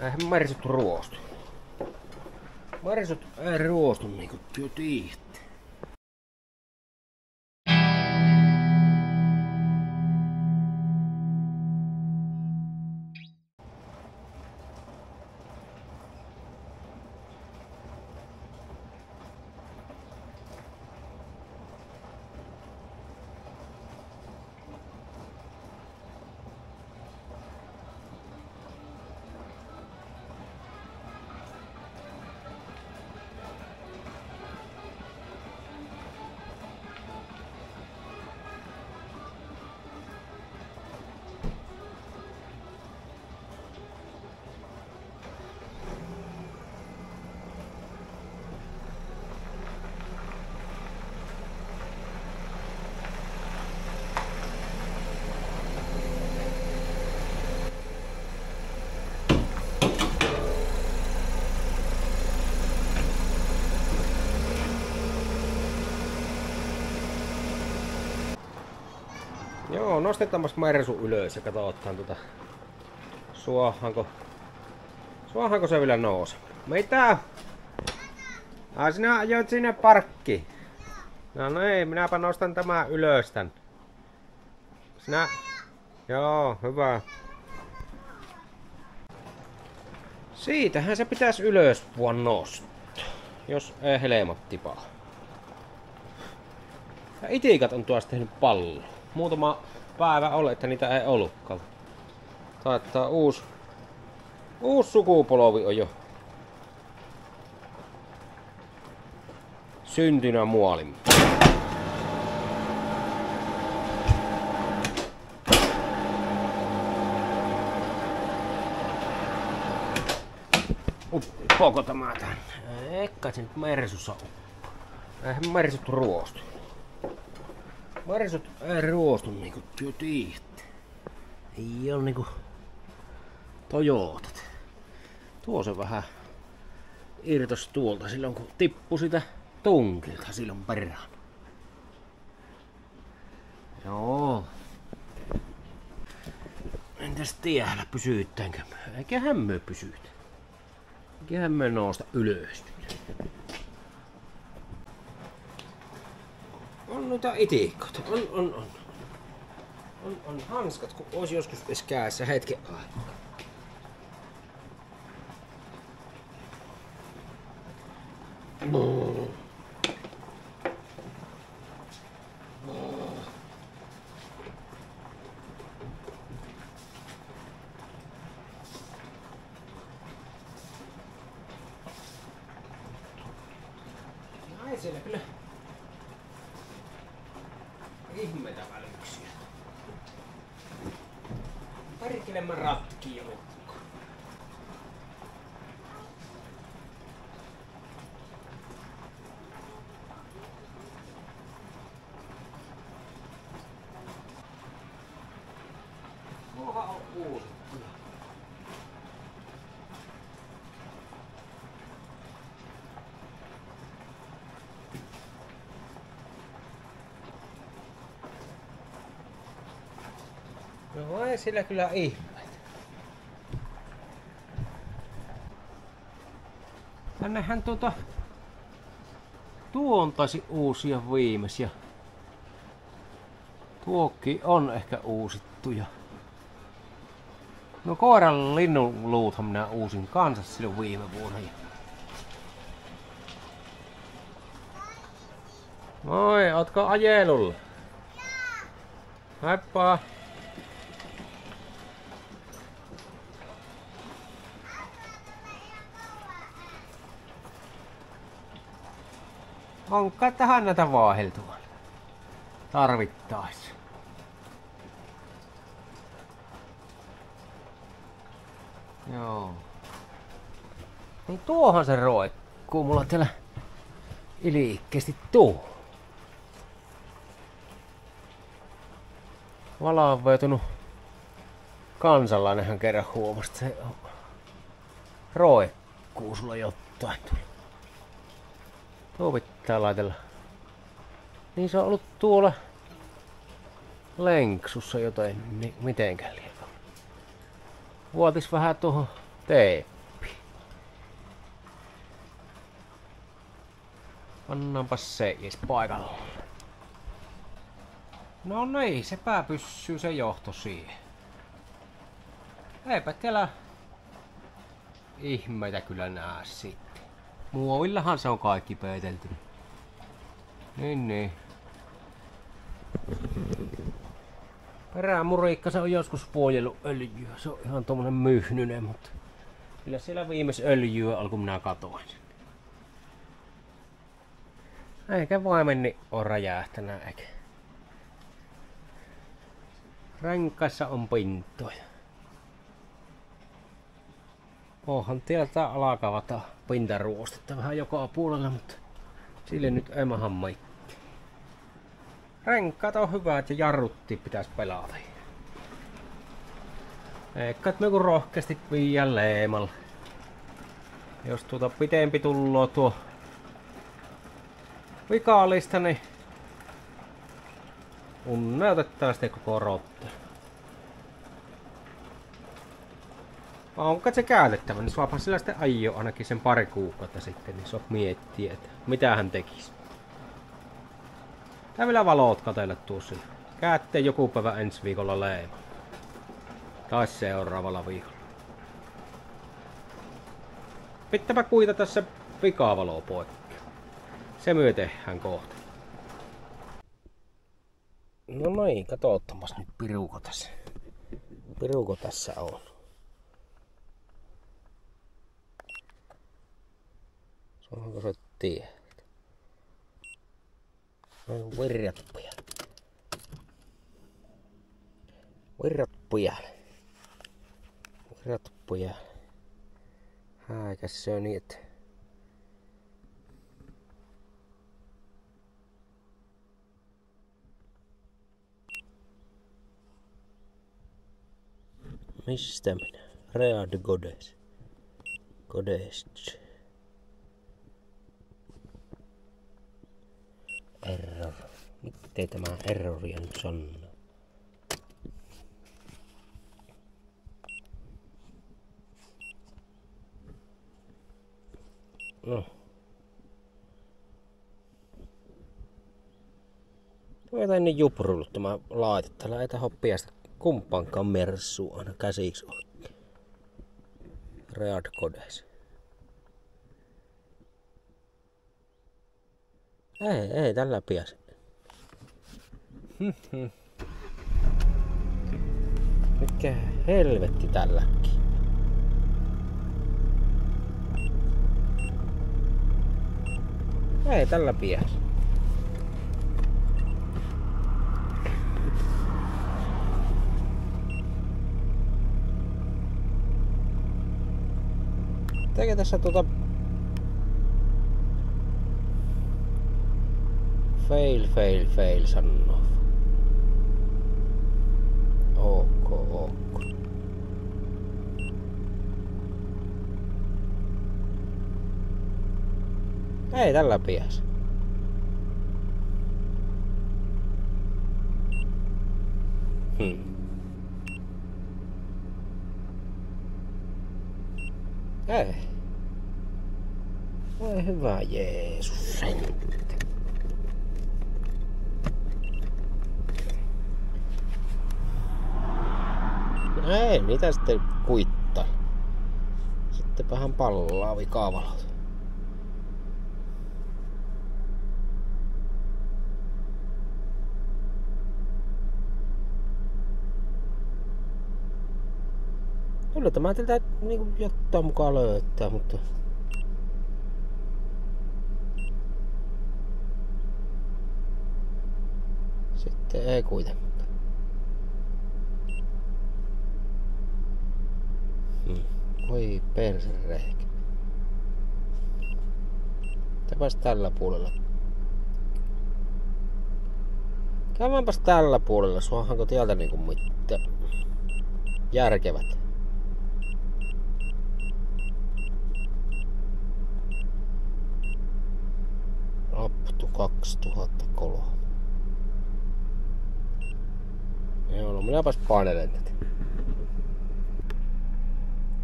Eihän marisut ruostu. Marisut ei ruostu niinku työ Joo, nostetaanpas Mersu ylös ja katsotaan tota... Suohanko... Suohanko se vielä nousi? Mitä? Ai sinä ajoit sinne parkki. No niin, minäpä nostan tämän ylös tän. Sinä... Joo, hyvä. Siitähän se pitäisi ylös puhua nostaa. Jos ei helmat tipaa. Ja itikat on tuossa tehnyt pallo. Muutama päivä ole, että niitä ei ollutkaan. Taitaa uusi, uusi sukupolvi on jo syntynä muolin. Uppoako tämä tän? Ekka se nyt mersussa uppo. Eihän mersut ruostu. Marisut ei ruostu niinku tiedätte. Ei oo niinku Toyotat. Tuo se vähän irtos tuolta silloin kun tippu sitä tunkilta silloin perään. Joo. Entäs tiellä pysyttäänkö? Eiköhän me pysytä. Eiköhän me nousta ylös. On noita itikot. On, on, on. On, on hanskat, kun olisi joskus edes kädessä hetken aikaa. Mm. Ai siellä kyllä ihmeitä välyksiä. Perkelemme ratkii lukko. Tuohan on uusi. No ei sillä kyllä ihmeitä. Tännehän tuota tuontaisi uusia viimeisiä. Tuokki on ehkä uusittuja. No koiran linnun luuthan minä uusin kanssa silloin viime vuonna. Moi, ootko ajelulla? Heippa! Onko tähän näitä vaaheltua? Tarvittais. Joo. Niin tuohon se roikkuu mulla täällä iliikkeesti tuo. Valaanveutunut kansalainenhan kerran huomasi, että se roikkuu sulla jotain tuolla. Tuo pitää laitella. Niin se on ollut tuolla lenksussa jotain, niin mitenkään liikaa. Vuotis vähän tuohon Teppi. Pannaanpa se edes paikalla. No niin, sepä pyssyy se johto siihen. Eipä tiedä ihmeitä kyllä näe sitten. Muovillahan se on kaikki peitelty. Niin niin. Perämuriikka se on joskus puojellut öljyä. Se on ihan tommonen myhnynen, mutta kyllä siellä viimeis öljyä alkoi minä katoin. Eikä vaimenni on räjähtänyt eikä. Renkaissa on pintoja. Onhan tieltä alakavata pintaruostetta vähän joka puolella, mutta sille nyt ei mahan maikki. Renkaat on hyvät ja jarrutti pitäisi pelata. Eikä me kun rohkeasti viiä leemalla. Jos tuota pitempi tulloo tuo vikaalista, niin unneutetaan sitten koko rotta. Onko se käytettävä, niin suopa sillä sitten ajo ainakin sen pari kuukautta sitten, niin sop miettiä, että mitä hän tekisi. Tää vielä valot katelle tuossa. Käätte joku päivä ensi viikolla leima. Tai seuraavalla viikolla. Pitääpä kuitata se pikavalo poikki. Se myö tehdään kohta. No niin, katsotaanpas nyt piruko tässä. Piruko tässä on. Onko se tie? On virrat pojat. Virrat pojalle. Virrat pojalle. Hääkäs se on niin, että Mistä minä? Read Godes. Godes. Error. Miten tämä erroria nyt sanoo? No. Tänne juprullut tämä laite. Täällä ei taho piästä kumpaankaan merssua aina käsiksi. Read Codes. Ei, ei tällä piäs. Mikä helvetti tälläkin. Ei tällä piäs. Tekee tässä tuota... Fail, fail, fail sanoo. Ok, ok. Ei tällä piäs. Hmm. Ei. Voi hyvä Jeesus Ei, niitä sitten kuittaa. Sittenpähän pallaa vikavalot. Kyllä tämä tätä niin jotain mukaan löytää, mutta... Sitten ei kuitenkaan. Oi persereikä. Mitäpäs tällä puolella? Käydäänpäs tällä puolella, suohanko täältä niinku mitä järkevät. Aptu 2003. Joo, no minäpäs painelen tätä.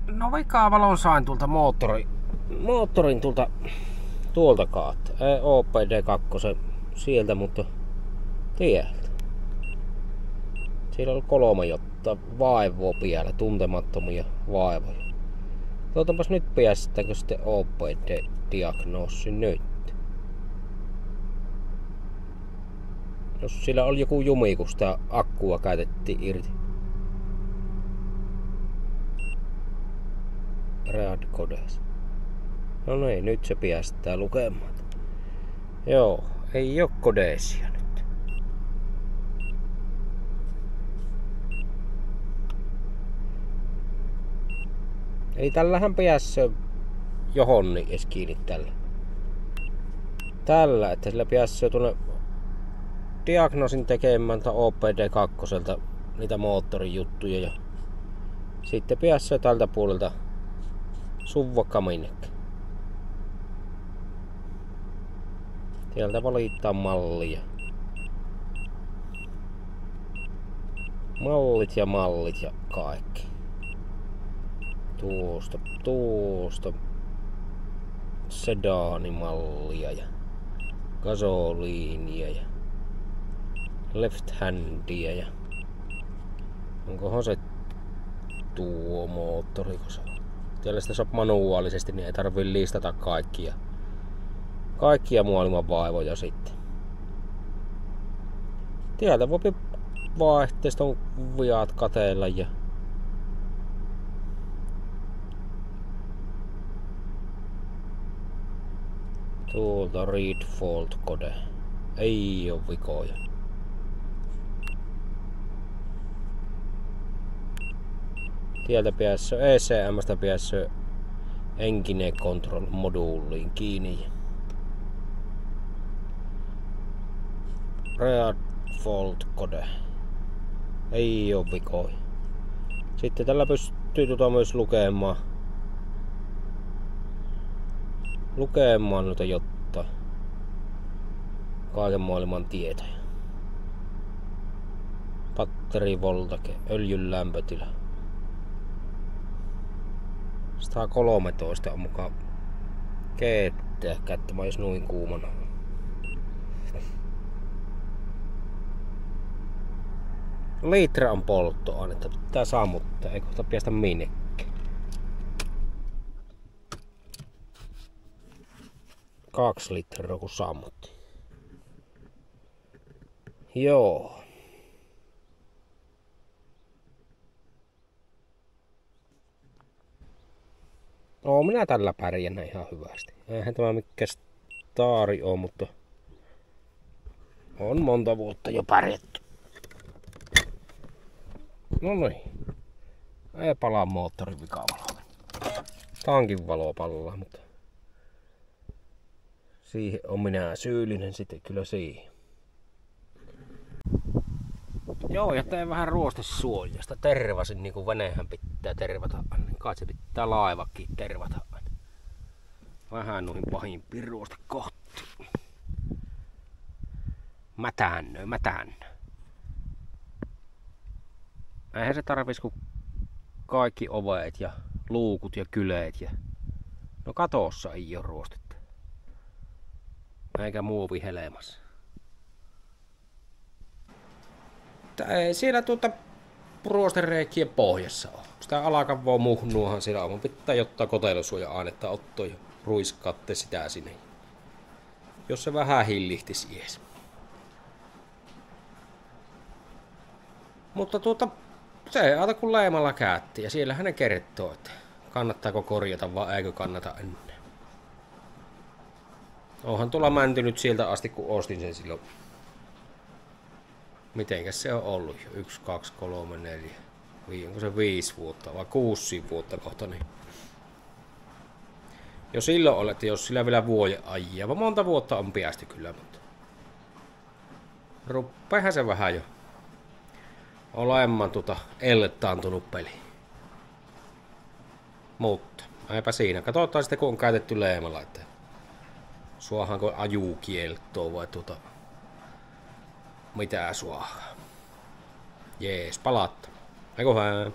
No vikaa valon sain tuolta moottori, moottorin tuolta tuolta kautta. Ei OPD2 sieltä, mutta tieltä. Siellä oli kolme jotta vaivoa vielä, tuntemattomia vaivoja. Katsotaanpas nyt päästäänkö sitten OPD-diagnoosi nyt. Jos sillä oli joku jumi, kun sitä akkua käytettiin irti. Read Codes. No niin, nyt se päästää lukemaan. Joo, ei oo kodesia nyt. Ei tällähän päässä johonni edes kiinni tällä. Tällä, että sillä päässä tuonne diagnoosin tekemältä OPD2 niitä moottorijuttuja ja sitten päässä tältä puolelta suvvakka minnekin. Sieltä valittaa mallia. Mallit ja mallit ja kaikki. Tuosta, tuosta sedaanimallia ja gasoliinia ja left handia ja onkohan se tuo moottori, kun se Siellä sitä saa manuaalisesti, niin ei tarvii listata kaikkia kaikkia maailman vaivoja sitten. Tieltä voi vaihteiston viat kateella ja Tuolta read fault code. Ei oo vikoja. Tieltä päässä ECMstä päässä Engine Control moduuliin kiinni. Read Fault Code. Ei oo vikoi. Sitten tällä pystyy tuota myös lukemaan. Lukemaan noita jotta. Kaiken maailman tietoja. Batterivoltake, öljyn lämpötila. 113 on mukaan keettää kättä, mä noin kuumana. litra on polttoainetta. Pitää sammuttaa, ei kohta päästä minnekään. Kaksi litraa kun sammutti. Joo. No minä tällä pärjään ihan hyvästi. Eihän tämä mikään staari on, mutta on monta vuotta jo pärjätty. No niin. Ei palaa moottorin vikavalo. Tankin valo palaa, mutta siihen on minä syyllinen sitten kyllä siihen. Joo, ja tein vähän ruostesuojasta. Tervasin niin kuin venehän pitää tervata. Niin kai se pitää laivakin tervata. Vähän noin pahimpiin ruostekohtiin. Mätännö, mätännö eihän se tarvis kuin kaikki ovet ja luukut ja kyleet ja no katossa ei ole ruostetta. Eikä muuvi helmas. Ei siellä tuota ruostereikien pohjassa on. Sitä alakavaa muhnuahan siellä on. Pitää ottaa kotelusuoja-ainetta otto ja ruiskaatte sitä sinne. Jos se vähän hillihtisi ees. Mutta tuota, se aata kun leimalla käytti ja siellä hänen kertoo, että kannattaako korjata vai eikö kannata ennen. Onhan tuolla mäntynyt sieltä asti kun ostin sen silloin. Mitenkäs se on ollut? Yksi, kaksi, kolme, neljä. Onko se viisi vuotta vai kuusi vuotta kohta niin. Jo silloin olette, jos sillä vielä vuoden ajia. Monta vuotta on päästy kyllä, mutta... Ruppeehan se vähän jo olemaan tota ellettaantunut peli. Mutta, eipä siinä. Katsotaan sitten kun on käytetty leemalla, että suohanko ajukieltoa vai tota, mitä suohaa. Jees, palatta. Eiköhän.